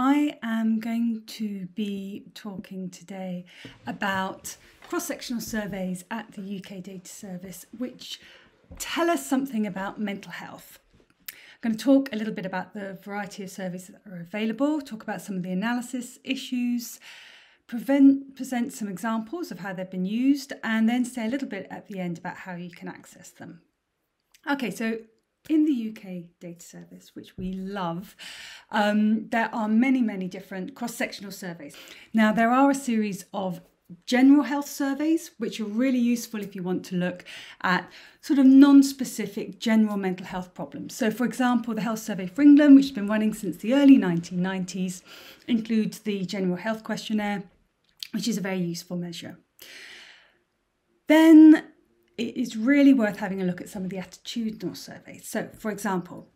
I am going to be talking today about cross sectional surveys at the UK Data Service, which tell us something about mental health. I'm going to talk a little bit about the variety of surveys that are available, talk about some of the analysis issues, prevent, present some examples of how they've been used, and then say a little bit at the end about how you can access them. Okay, so in the UK data service, which we love, um, there are many, many different cross sectional surveys. Now, there are a series of general health surveys, which are really useful if you want to look at sort of non specific general mental health problems. So, for example, the Health Survey for England, which has been running since the early 1990s, includes the General Health Questionnaire, which is a very useful measure. Then it is really worth having a look at some of the attitudinal surveys. So, for example,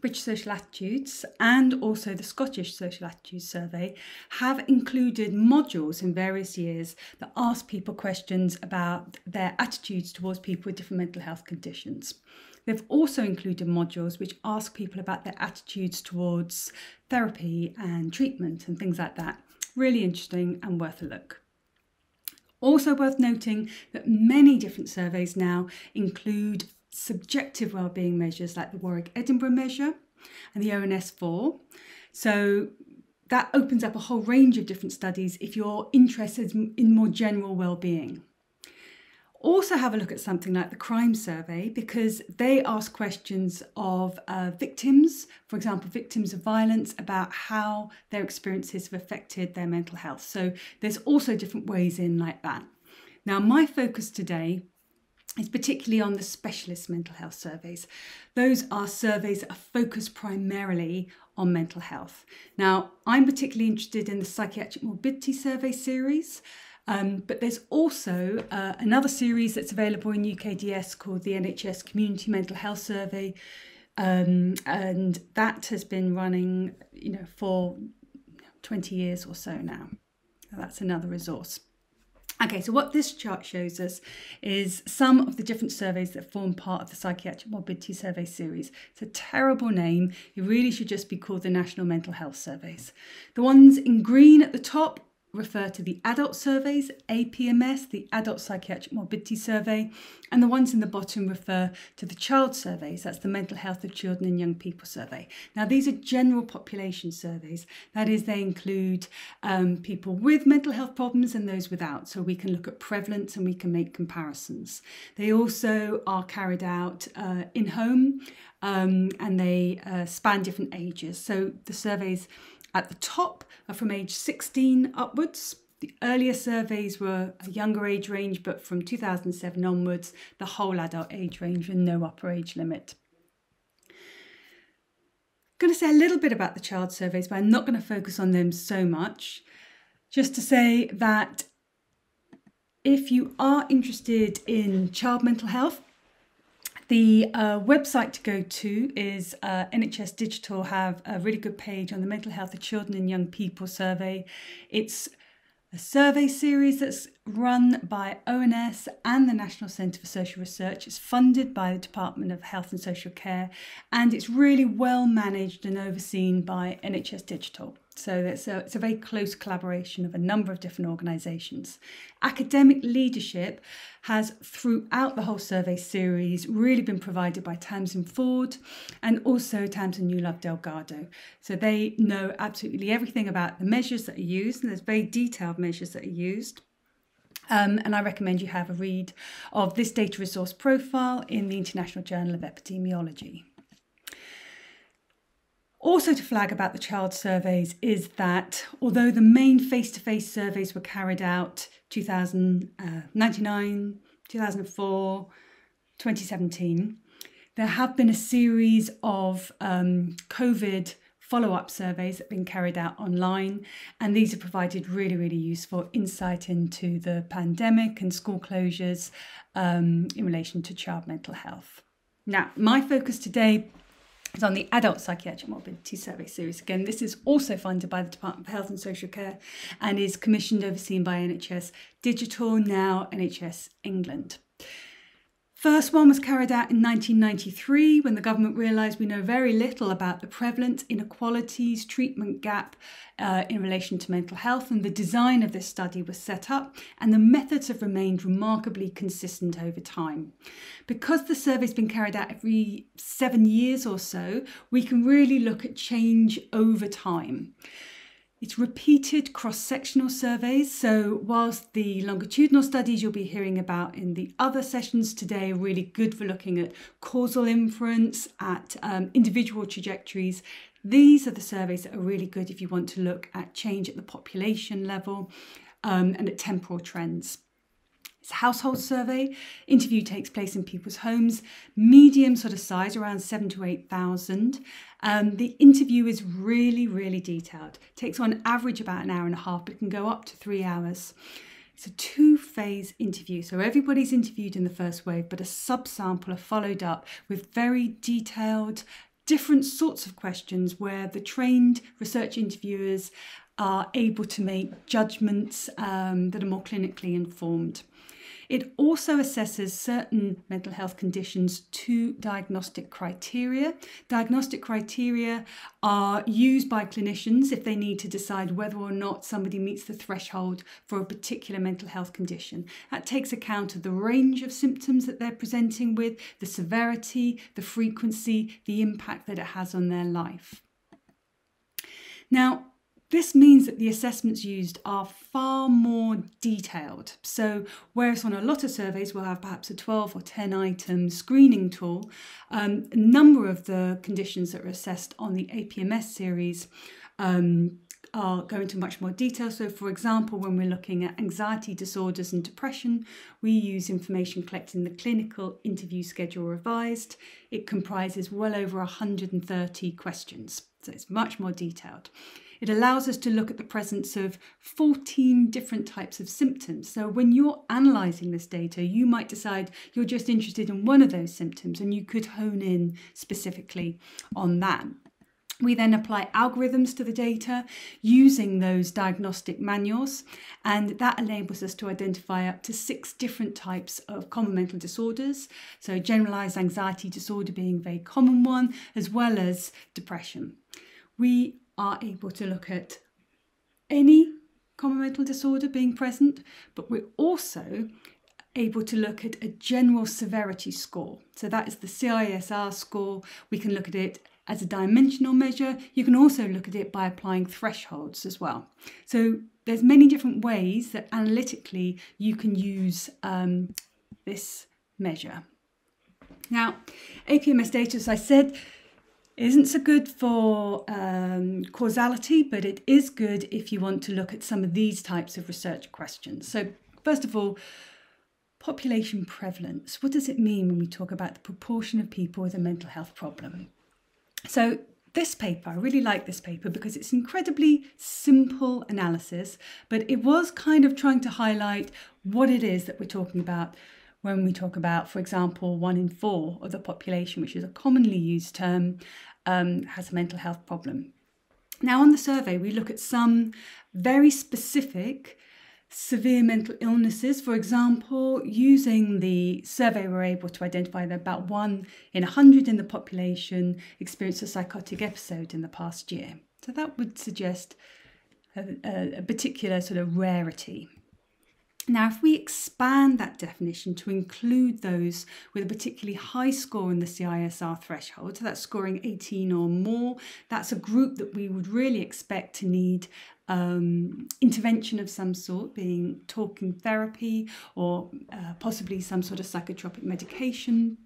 British Social Attitudes and also the Scottish Social Attitudes Survey have included modules in various years that ask people questions about their attitudes towards people with different mental health conditions. They've also included modules which ask people about their attitudes towards therapy and treatment and things like that. Really interesting and worth a look. Also worth noting that many different surveys now include subjective well-being measures like the Warwick Edinburgh measure and the ONS4. So that opens up a whole range of different studies if you're interested in more general well-being. Also, have a look at something like the crime survey because they ask questions of uh, victims, for example, victims of violence, about how their experiences have affected their mental health. So, there's also different ways in like that. Now, my focus today is particularly on the specialist mental health surveys. Those are surveys that are focused primarily on mental health. Now, I'm particularly interested in the psychiatric morbidity survey series. Um, but there's also uh, another series that's available in UKDS called the NHS Community Mental Health Survey, um, and that has been running, you know, for 20 years or so now. That's another resource. Okay, so what this chart shows us is some of the different surveys that form part of the Psychiatric Morbidity Survey series. It's a terrible name. It really should just be called the National Mental Health Surveys. The ones in green at the top refer to the adult surveys, APMS, the Adult Psychiatric Morbidity Survey, and the ones in the bottom refer to the child surveys, that's the Mental Health of Children and Young People survey. Now, these are general population surveys, that is, they include um, people with mental health problems and those without, so we can look at prevalence and we can make comparisons. They also are carried out uh, in home um, and they uh, span different ages. So the surveys at the top are from age 16 upwards. The earlier surveys were a younger age range, but from 2007 onwards, the whole adult age range and no upper age limit. I'm going to say a little bit about the child surveys, but I'm not going to focus on them so much. Just to say that if you are interested in child mental health, the uh, website to go to is uh, NHS Digital have a really good page on the mental health of children and young people survey. It's a survey series that's run by ONS and the National Centre for Social Research. It's funded by the Department of Health and Social Care and it's really well managed and overseen by NHS Digital. So it's a, it's a very close collaboration of a number of different organisations. Academic leadership has, throughout the whole survey series, really been provided by Tamsin Ford and also Tamsin Newlove Delgado. So they know absolutely everything about the measures that are used, and there's very detailed measures that are used. Um, and I recommend you have a read of this data resource profile in the International Journal of Epidemiology. Also, to flag about the child surveys is that although the main face to face surveys were carried out 2099, uh, 2004, 2017, there have been a series of um, COVID follow up surveys that have been carried out online, and these have provided really, really useful insight into the pandemic and school closures um, in relation to child mental health. Now, my focus today is on the Adult Psychiatric Morbidity Survey Series. Again, this is also funded by the Department of Health and Social Care and is commissioned overseen by NHS Digital, now NHS England. First one was carried out in 1993 when the government realised we know very little about the prevalent inequalities, treatment gap uh, in relation to mental health, and the design of this study was set up, and the methods have remained remarkably consistent over time. Because the survey's been carried out every seven years or so, we can really look at change over time. It's repeated cross sectional surveys. So, whilst the longitudinal studies you'll be hearing about in the other sessions today are really good for looking at causal inference, at um, individual trajectories, these are the surveys that are really good if you want to look at change at the population level um, and at temporal trends. It's a household survey. Interview takes place in people's homes, medium sort of size, around seven to 8,000. Um, the interview is really, really detailed. It takes on average about an hour and a half, but it can go up to three hours. It's a two phase interview. So everybody's interviewed in the first wave, but a subsample are followed up with very detailed, different sorts of questions where the trained research interviewers are able to make judgments um, that are more clinically informed. It also assesses certain mental health conditions to diagnostic criteria. Diagnostic criteria are used by clinicians if they need to decide whether or not somebody meets the threshold for a particular mental health condition. That takes account of the range of symptoms that they're presenting with, the severity, the frequency, the impact that it has on their life. Now, this means that the assessments used are far more detailed. So, whereas on a lot of surveys we'll have perhaps a 12 or 10 item screening tool, um, a number of the conditions that are assessed on the APMS series um, are go into much more detail. So, for example, when we're looking at anxiety disorders and depression, we use information collected in the clinical interview schedule revised. It comprises well over 130 questions, so it's much more detailed. It allows us to look at the presence of 14 different types of symptoms. So when you're analysing this data, you might decide you're just interested in one of those symptoms and you could hone in specifically on that. We then apply algorithms to the data using those diagnostic manuals, and that enables us to identify up to six different types of common mental disorders. So, generalized anxiety disorder being a very common one, as well as depression. We are able to look at any common mental disorder being present, but we're also able to look at a general severity score. So that is the CISR score. We can look at it as a dimensional measure. You can also look at it by applying thresholds as well. So there's many different ways that analytically you can use um, this measure. Now, APMS data, as I said, isn't so good for um, causality, but it is good if you want to look at some of these types of research questions. So, first of all, population prevalence. What does it mean when we talk about the proportion of people with a mental health problem? So, this paper, I really like this paper because it's incredibly simple analysis, but it was kind of trying to highlight what it is that we're talking about when we talk about, for example, one in four of the population, which is a commonly used term, um, has a mental health problem. Now, on the survey, we look at some very specific severe mental illnesses. For example, using the survey, we're able to identify that about one in 100 in the population experienced a psychotic episode in the past year. So that would suggest a, a, a particular sort of rarity. Now, if we expand that definition to include those with a particularly high score in the CISR threshold, so that's scoring 18 or more, that's a group that we would really expect to need um, intervention of some sort, being talking therapy or uh, possibly some sort of psychotropic medication.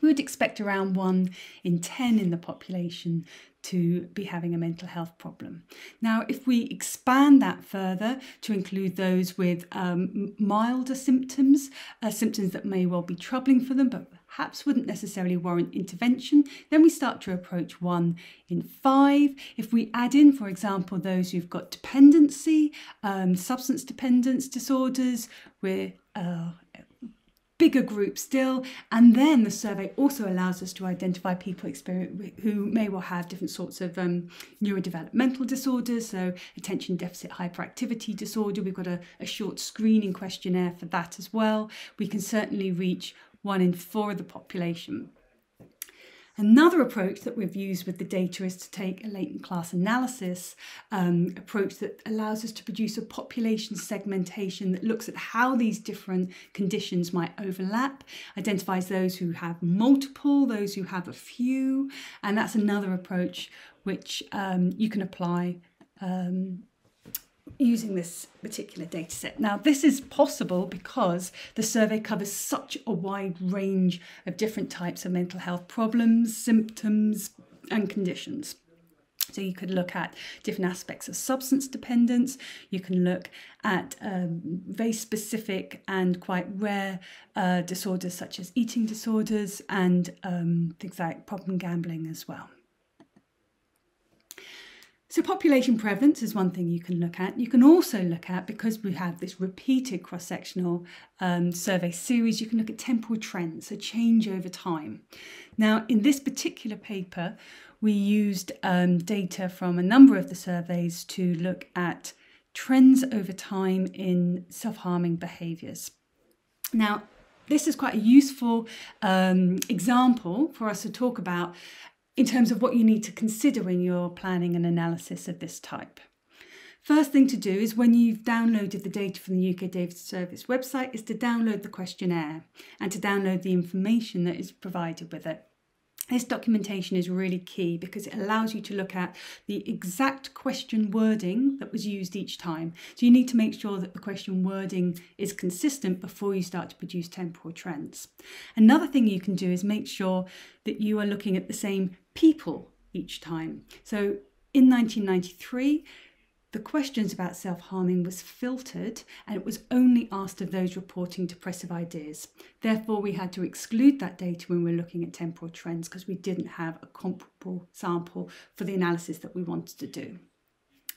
We would expect around one in 10 in the population to be having a mental health problem. Now, if we expand that further to include those with um, milder symptoms, uh, symptoms that may well be troubling for them, but perhaps wouldn't necessarily warrant intervention, then we start to approach one in five. If we add in, for example, those who've got dependency, um, substance dependence disorders, we're uh, bigger group still. And then the survey also allows us to identify people who may well have different sorts of um, neurodevelopmental disorders, so attention deficit hyperactivity disorder. We've got a, a short screening questionnaire for that as well. We can certainly reach one in four of the population. Another approach that we've used with the data is to take a latent class analysis um, approach that allows us to produce a population segmentation that looks at how these different conditions might overlap, identifies those who have multiple, those who have a few, and that's another approach which um, you can apply um, using this particular data set. Now, this is possible because the survey covers such a wide range of different types of mental health problems, symptoms, and conditions. So you could look at different aspects of substance dependence. You can look at um, very specific and quite rare uh, disorders such as eating disorders and um, things like problem gambling as well. So population prevalence is one thing you can look at. You can also look at, because we have this repeated cross-sectional um, survey series, you can look at temporal trends, so change over time. Now, in this particular paper, we used um, data from a number of the surveys to look at trends over time in self-harming behaviours. Now, this is quite a useful um, example for us to talk about in terms of what you need to consider when you're planning an analysis of this type. First thing to do is when you've downloaded the data from the UK Data Service website is to download the questionnaire and to download the information that is provided with it. This documentation is really key because it allows you to look at the exact question wording that was used each time. So you need to make sure that the question wording is consistent before you start to produce temporal trends. Another thing you can do is make sure that you are looking at the same people each time. So in 1993, the questions about self harming was filtered and it was only asked of those reporting depressive ideas. Therefore, we had to exclude that data when we're looking at temporal trends because we didn't have a comparable sample for the analysis that we wanted to do.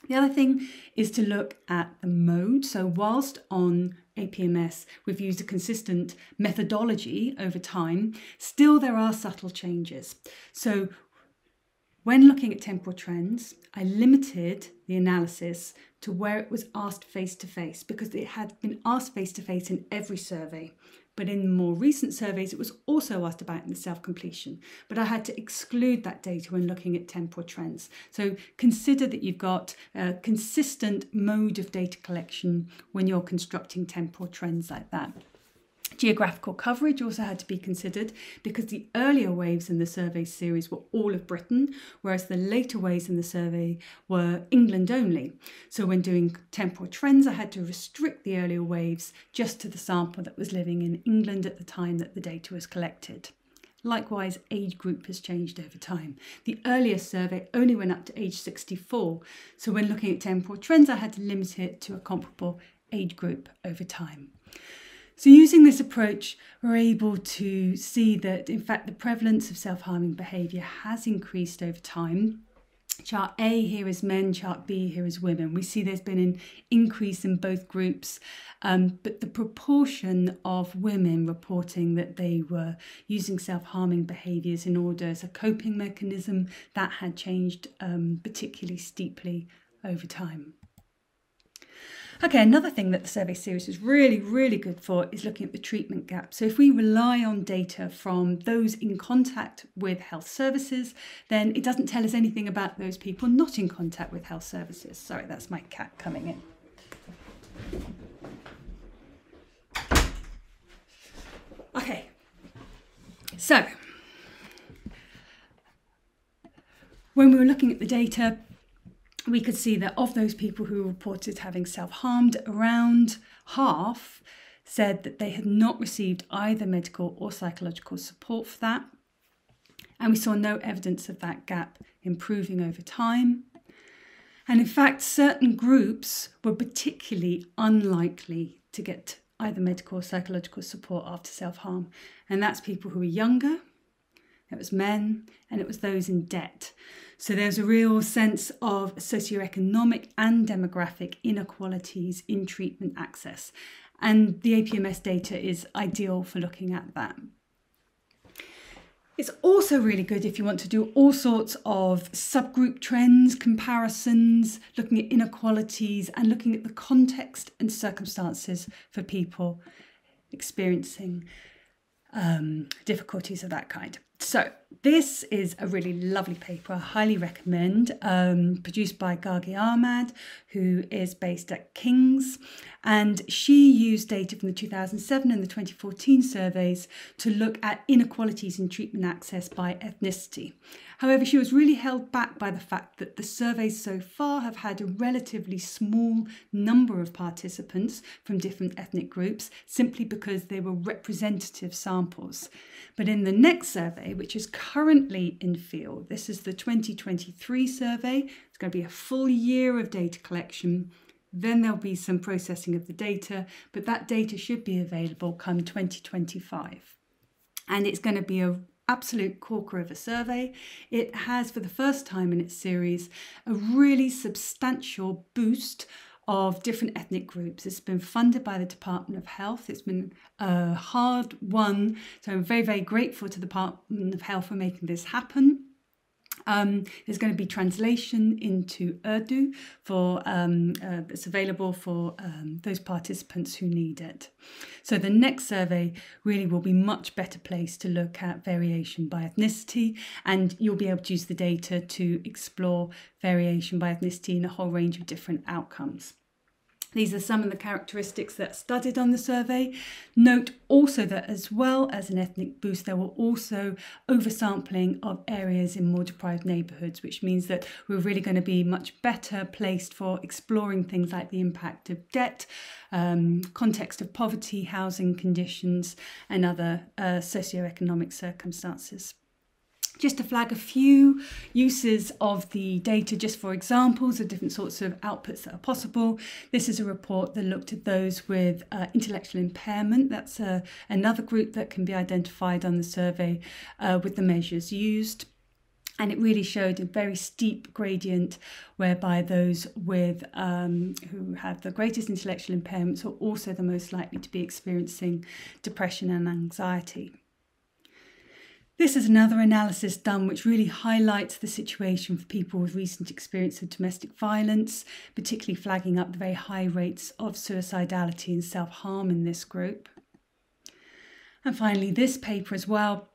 The other thing is to look at the mode. So, whilst on APMS we've used a consistent methodology over time, still there are subtle changes. So, when looking at temporal trends, I limited the analysis to where it was asked face to face because it had been asked face to face in every survey. But in more recent surveys, it was also asked about in the self completion. But I had to exclude that data when looking at temporal trends. So consider that you've got a consistent mode of data collection when you're constructing temporal trends like that. Geographical coverage also had to be considered because the earlier waves in the survey series were all of Britain, whereas the later waves in the survey were England only. So, when doing temporal trends, I had to restrict the earlier waves just to the sample that was living in England at the time that the data was collected. Likewise, age group has changed over time. The earliest survey only went up to age 64, so when looking at temporal trends, I had to limit it to a comparable age group over time. So, using this approach, we're able to see that, in fact, the prevalence of self harming behaviour has increased over time. Chart A here is men, chart B here is women. We see there's been an increase in both groups, um, but the proportion of women reporting that they were using self harming behaviours in order as a coping mechanism that had changed um, particularly steeply over time. Okay, another thing that the survey series is really, really good for is looking at the treatment gap. So if we rely on data from those in contact with health services, then it doesn't tell us anything about those people not in contact with health services. Sorry, that's my cat coming in. Okay, so when we were looking at the data, we could see that of those people who reported having self harmed, around half said that they had not received either medical or psychological support for that. And we saw no evidence of that gap improving over time. And in fact, certain groups were particularly unlikely to get either medical or psychological support after self harm. And that's people who are younger, it was men, and it was those in debt. So there's a real sense of socioeconomic and demographic inequalities in treatment access. And the APMS data is ideal for looking at that. It's also really good if you want to do all sorts of subgroup trends, comparisons, looking at inequalities, and looking at the context and circumstances for people experiencing um, difficulties of that kind. So, this is a really lovely paper, I highly recommend, um, produced by Gargi Ahmad, who is based at King's. And she used data from the 2007 and the 2014 surveys to look at inequalities in treatment access by ethnicity. However, she was really held back by the fact that the surveys so far have had a relatively small number of participants from different ethnic groups simply because they were representative samples. But in the next survey, which is currently in field, this is the 2023 survey, it's going to be a full year of data collection. Then there'll be some processing of the data, but that data should be available come 2025. And it's going to be a absolute corker of a survey. It has, for the first time in its series, a really substantial boost of different ethnic groups. It's been funded by the Department of Health. It's been a hard one. So I'm very, very grateful to the Department of Health for making this happen. Um, there's going to be translation into Urdu for um, uh, it's available for um, those participants who need it. So the next survey really will be much better placed to look at variation by ethnicity, and you'll be able to use the data to explore variation by ethnicity in a whole range of different outcomes. These are some of the characteristics that studied on the survey. Note also that as well as an ethnic boost, there were also oversampling of areas in more deprived neighbourhoods, which means that we're really going to be much better placed for exploring things like the impact of debt, um, context of poverty, housing conditions, and other uh, socioeconomic circumstances just to flag a few uses of the data just for examples of different sorts of outputs that are possible. This is a report that looked at those with uh, intellectual impairment. That's uh, another group that can be identified on the survey uh, with the measures used. And it really showed a very steep gradient whereby those with um, who have the greatest intellectual impairments are also the most likely to be experiencing depression and anxiety. This is another analysis done which really highlights the situation for people with recent experience of domestic violence, particularly flagging up the very high rates of suicidality and self harm in this group. And finally, this paper as well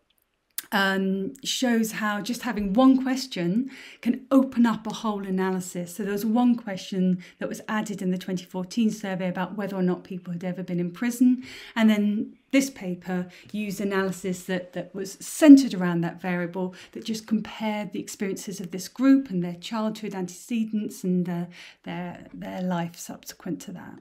um, shows how just having one question can open up a whole analysis. So there was one question that was added in the 2014 survey about whether or not people had ever been in prison. And then this paper used analysis that, that was centered around that variable that just compared the experiences of this group and their childhood antecedents and uh, their, their life subsequent to that.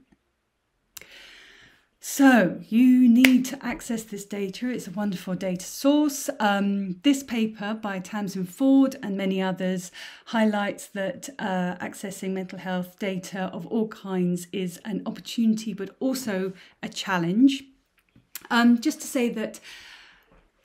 So you need to access this data. It's a wonderful data source. Um, this paper by Tamsin Ford and many others highlights that uh, accessing mental health data of all kinds is an opportunity, but also a challenge. Um, just to say that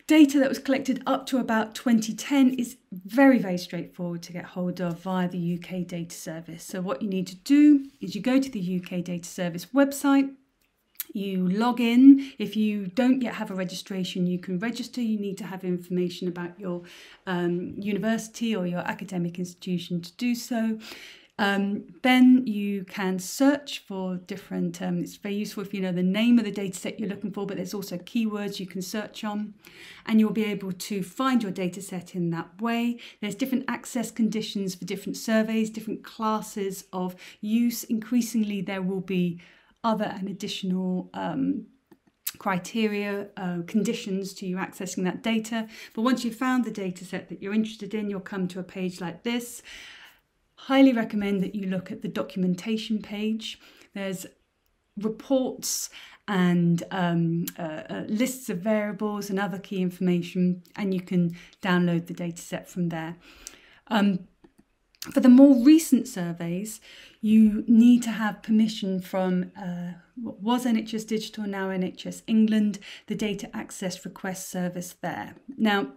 data that was collected up to about 2010 is very, very straightforward to get hold of via the UK Data Service. So what you need to do is you go to the UK Data Service website, you log in. If you don't yet have a registration, you can register. You need to have information about your um, university or your academic institution to do so. Um, then you can search for different, um, it's very useful if you know the name of the data set you're looking for, but there's also keywords you can search on, and you'll be able to find your data set in that way. There's different access conditions for different surveys, different classes of use. Increasingly, there will be other and additional um, criteria, uh, conditions to you accessing that data. But once you've found the data set that you're interested in, you'll come to a page like this. Highly recommend that you look at the documentation page. There's reports and um, uh, uh, lists of variables and other key information, and you can download the data set from there. Um, for the more recent surveys, you need to have permission from uh, what was NHS Digital, now NHS England, the data access request service there. Now,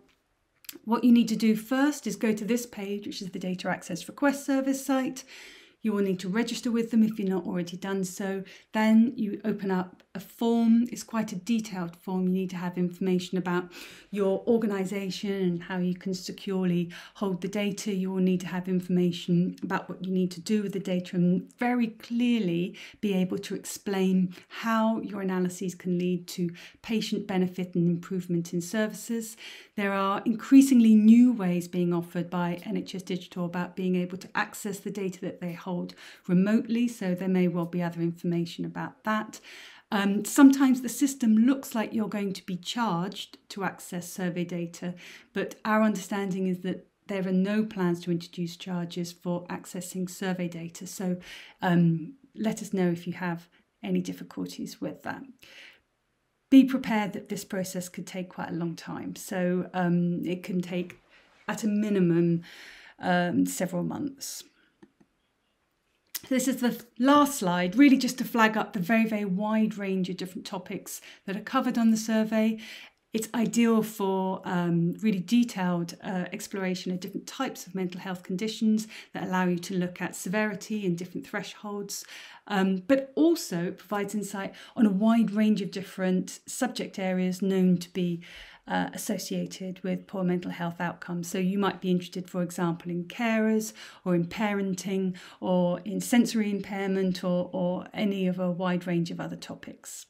what you need to do first is go to this page, which is the data access request service site. You will need to register with them if you're not already done so. Then you open up a form. It's quite a detailed form. You need to have information about your organisation and how you can securely hold the data. You will need to have information about what you need to do with the data and very clearly be able to explain how your analyses can lead to patient benefit and improvement in services. There are increasingly new ways being offered by NHS Digital about being able to access the data that they hold remotely, so there may well be other information about that. Um, sometimes the system looks like you're going to be charged to access survey data, but our understanding is that there are no plans to introduce charges for accessing survey data. So um, let us know if you have any difficulties with that. Be prepared that this process could take quite a long time. So um, it can take, at a minimum, um, several months. This is the last slide, really just to flag up the very, very wide range of different topics that are covered on the survey. It's ideal for um, really detailed uh, exploration of different types of mental health conditions that allow you to look at severity and different thresholds, um, but also provides insight on a wide range of different subject areas known to be uh, associated with poor mental health outcomes. So you might be interested, for example, in carers or in parenting or in sensory impairment or, or any of a wide range of other topics.